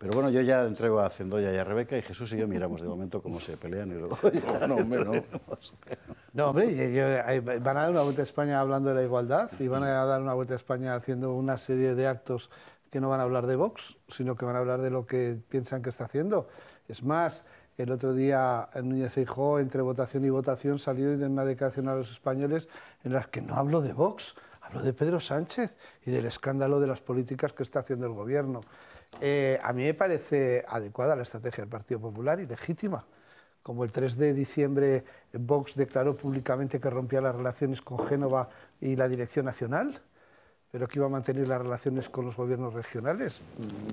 Pero bueno, yo ya entrego a Cendoya y a Rebeca y Jesús y yo miramos de momento cómo se pelean y luego ya No, hombre, no. No, hombre, y- y- van a dar una vuelta a España hablando de la igualdad y van a dar una vuelta a España haciendo una serie de actos que no van a hablar de Vox, sino que van a hablar de lo que piensan que está haciendo. Es más, el otro día Núñez Feijóo, entre votación y votación, salió de una declaración a los españoles en las que no hablo de Vox, hablo de Pedro Sánchez y del escándalo de las políticas que está haciendo el gobierno. Eh, a mí me parece adecuada la estrategia del Partido Popular y legítima. Como el 3 de diciembre Vox declaró públicamente que rompía las relaciones con Génova y la Dirección Nacional, pero que iba a mantener las relaciones con los gobiernos regionales.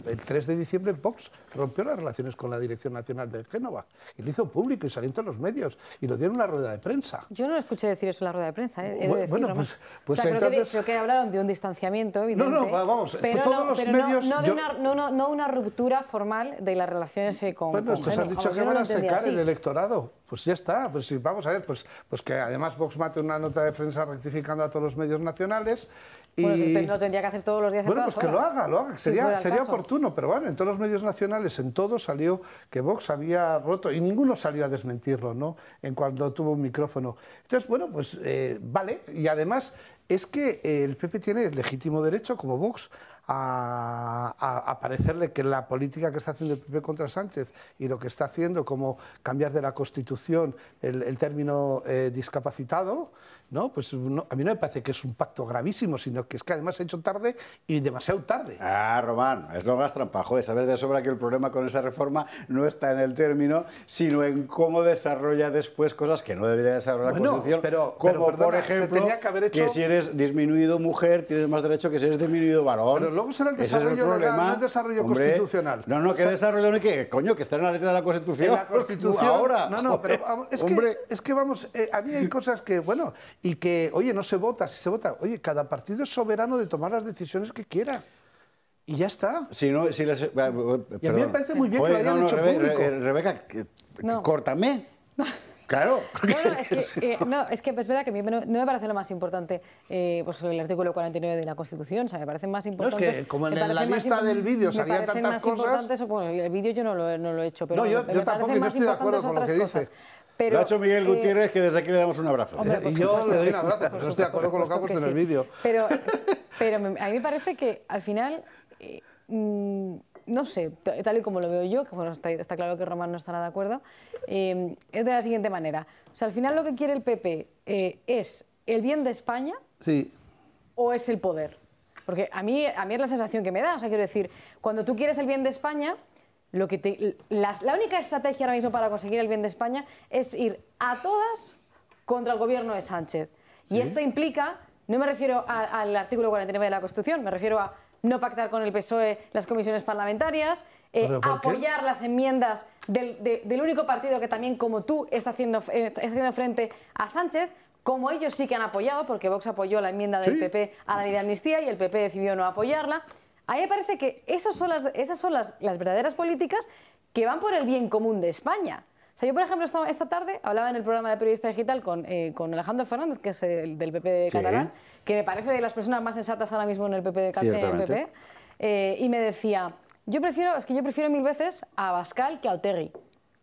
Mm, El 3 de diciembre Vox rompió las relaciones con la Dirección Nacional de Génova y lo hizo público y salió en todos los medios y lo dio en una rueda de prensa. Yo no escuché decir eso en la rueda de prensa, ¿eh? he de Bu- decir, bueno, pues- pues o sea, creo, que, entonces- creo que hablaron de un distanciamiento, evidente. no, va- vamos, pero todos no, los pero no- medios- No, de yo- una, no, no- no una ruptura formal de las relaciones eh, con, Bueno, con estos han Génova. dicho que no van lo a secar así. el electorado. Pues ya está. Pues sí, vamos a ver, pues, pues que además Vox mate una nota de prensa rectificando a todos los medios nacionales. Y... Bueno, lo tendría que hacer todos los días en Bueno, todas pues que lo haga, lo haga, si sería, sería caso. oportuno, pero bueno, en todos los medios nacionales, en todo salió que Vox había roto, y ninguno salió a desmentirlo, ¿no? En cuanto tuvo un micrófono. Entonces, bueno, pues eh, vale, y además es que eh, el PP tiene el legítimo derecho, como Vox, a, parecerle que la política que está haciendo el PP contra Sánchez y lo que está haciendo, como cambiar de la Constitución el, el término eh, discapacitado, ¿no? Pues no, a mí no me parece que es un pacto gravísimo, sino que es que además se ha hecho tarde y demasiado tarde. Ah, Román, es lo más trampajo, es saber de sobra que el problema con esa reforma no está en el término, sino en cómo desarrolla después cosas que no debería desarrollar la Bueno, Constitución, pero- como pero, perdona, por ejemplo que haber hecho- si eres disminuido mujer tienes más derecho que si eres disminuido varón. Pero luego será el Ese es desarrollo legal, problema. no el desarrollo Hombre, constitucional. No, no, O ¿qué sea- desarrollo ni qué? Coño, que está en la letra de la Constitución. En la Constitución. Ahora. No, no, pero es, Hombre. que, es que vamos, eh, a mí hay cosas que, bueno, y que, oye, no se vota, si se vota, oye, cada partido es soberano de tomar las decisiones que quiera. Y ya está. Si no, si les, eh, Y a mí me parece muy bien que Oye, lo hayan no, no, hecho Rebe- público. Re- Rebeca, que- No. córtame. Claro. No, no, es que, eh, no, es que es verdad que a mí no, no me parece lo más importante eh, pues el artículo 49 de la Constitución, o sea, me parecen más es que importantes... como en me la lista del vídeo me salían tantas más cosas- importantes- bueno, el vídeo yo no lo, no lo he hecho, pero No, yo- me yo parecen tampoco, y no más estoy de acuerdo importantes con lo otras que cosas. Pero, lo ha hecho Miguel eh, Gutiérrez, que desde aquí le damos un abrazo. Hombre, por Y yo supuesto. le doy un abrazo, Por estoy de acuerdo con lo que ha puesto en el sí. vídeo. Pero, pero me- a mí me parece que al final, eh, mm, no sé, tal y como lo veo yo, que bueno, está, está claro que Román no estará de acuerdo, eh, es de la siguiente manera. O sea, al final lo que quiere el PP eh, es el bien de España Sí. o es el poder. Porque a mí, a mí es la sensación que me da. O sea, quiero decir, cuando tú quieres el bien de España, lo que te- la, la única estrategia ahora mismo para conseguir el bien de España es ir a todas contra el gobierno de Sánchez. Y esto implica, no me refiero a- al artículo 49 de la Constitución, me refiero a no pactar con el PSOE las comisiones parlamentarias, eh, apoyar las enmiendas del, de- del único partido que también, como tú, está haciendo, eh, está haciendo frente a Sánchez, como ellos sí que han apoyado, porque Vox apoyó la enmienda del Sí. PP a la ley de amnistía y el PP decidió no apoyarla. A mí me parece que esas son las, esas son las, las verdaderas políticas que van por el bien común de España. O sea, yo, por ejemplo, esta, esta tarde hablaba en el programa de Periodista Digital con, eh, con Alejandro Fernández, que es el del PP de Sí. catalán, que me parece de las personas más sensatas ahora mismo en el PP de Cat- en el Ciertamente. PP, eh, y me decía, yo prefiero, es que yo prefiero mil veces a Abascal que a Otegi.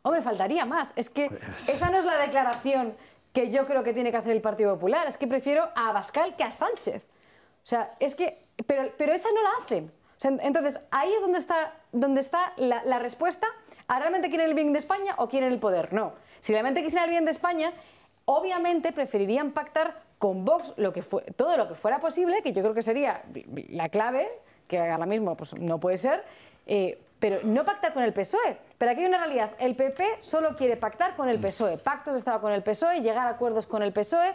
Hombre, faltaría más. Es que Pues esa no es la declaración que yo creo que tiene que hacer el Partido Popular. Es que prefiero a Abascal que a Sánchez. O sea, es que. Pero, pero esa no la hacen. O sea, entonces, ahí es donde está, donde está la, la respuesta a realmente quieren el bien de España o quieren el poder. No. Si realmente quisieran el bien de España, obviamente preferirían pactar con Vox lo que fue, todo lo que fuera posible, que yo creo que sería la clave, que ahora mismo pues, no puede ser, eh, pero no pactar con el PSOE. Pero aquí hay una realidad. El PP solo quiere pactar con el PSOE. E. Pactos de Estado con el PSOE, llegar a acuerdos con el PSOE.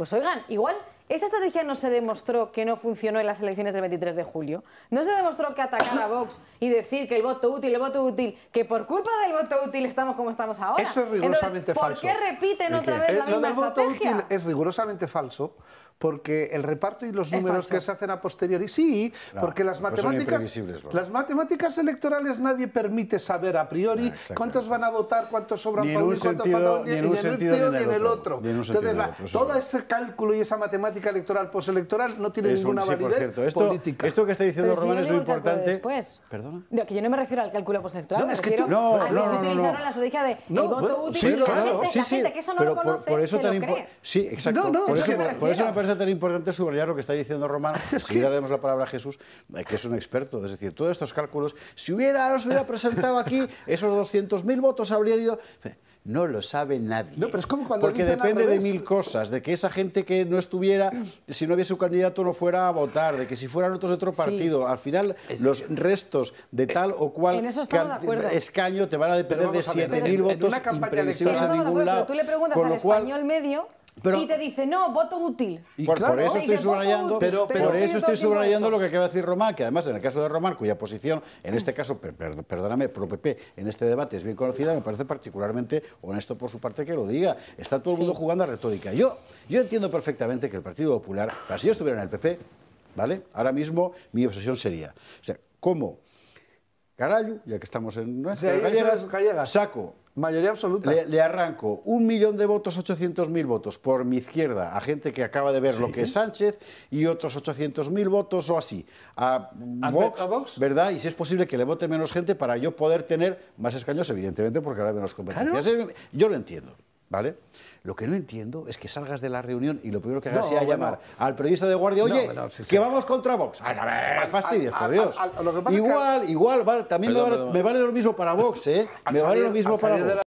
Pues oigan, igual esta estrategia no se demostró que no funcionó en las elecciones del 23 de julio. No se demostró que atacar a Vox y decir que el voto útil, el voto útil, que por culpa del voto útil estamos como estamos ahora. Eso es rigurosamente Entonces, ¿por falso. qué repiten otra vez Eh, la lo misma del voto estrategia? útil es rigurosamente falso porque el reparto y los Es números falso. que se hacen a posteriori, sí, No, porque las pues matemáticas, las matemáticas electorales nadie permite saber a priori exactamente. cuántos van a votar, cuántos sobran Ni en para uno un sentido- para ni en un sentido tío ni en el otro. Ni en un sentido Entonces, ni en la- el otro, todo es ese cálculo y esa matemática electoral postelectoral no tiene Es un- ninguna sí, por validez cierto, esto, política. esto que está diciendo si Román yo es no cálculo importante. Después. ¿Perdona? No, que yo no me refiero al cálculo postelectoral, No, es que tú- No, a no, no, no, no. la estrategia de No, el voto útil. sí, la claro. gente, que eso no pero lo por- conoce por eso se tan lo cree. Sí, exacto. No, no, por, es eso, me por- parece tan importante subrayar lo que está diciendo Román. Si ya le damos la palabra a Jesús, eh, que es un experto. Es decir, todos estos cálculos, si hubiera, nos hubiera presentado aquí, esos 200.000 votos habrían ido. No lo sabe nadie. No, pero es como cuando Porque depende de mil cosas, de que esa gente que no estuviera, si no hubiese un candidato, no fuera a votar, de que si fueran otros de otro partido, al final los restos de tal o cual escaño te van a depender de vamos a ver, 7.000 en- en votos una campaña imprevisibles ningún lado. pero tú le preguntas Con al lo cual- español medio Pero- y te dice, no, voto útil. Y por, claro, por eso estoy subrayando, útil, pero- pero por eso estoy subrayando eso. lo que acaba de decir Román, que además en el caso de Román, cuya posición, en este caso, per- per- perdóname, pro PP, en este debate es bien conocida, me parece particularmente honesto por su parte que lo diga. Está todo el mundo Sí. jugando a retórica. Yo, yo entiendo perfectamente que el Partido Popular, si yo estuviera en el PP, ¿vale? Ahora mismo mi obsesión sería, o sea, ¿cómo? Carallo, ya que estamos en eso gallegas, saco Mayoría absoluta. le, le arranco un millón de votos, 800.000 votos por mi izquierda a gente que acaba de ver lo que es Sánchez y otros 800.000 votos o así a ¿A Vox, a Vox? ¿verdad? Y si es posible que le vote menos gente para yo poder tener más escaños, evidentemente, porque habrá menos competencia. Yo lo entiendo, ¿vale? Lo que no entiendo es que salgas de la reunión y lo primero que hagas No, sea bueno. llamar al periodista de guardia, No, oye, sí, sí. que vamos contra Vox. Ay, no me fastidies, por Dios. al- al- que igual, igual, vale, también me vale, perdón. me vale lo mismo para Vox, ¿eh? Me vale lo mismo para Vox.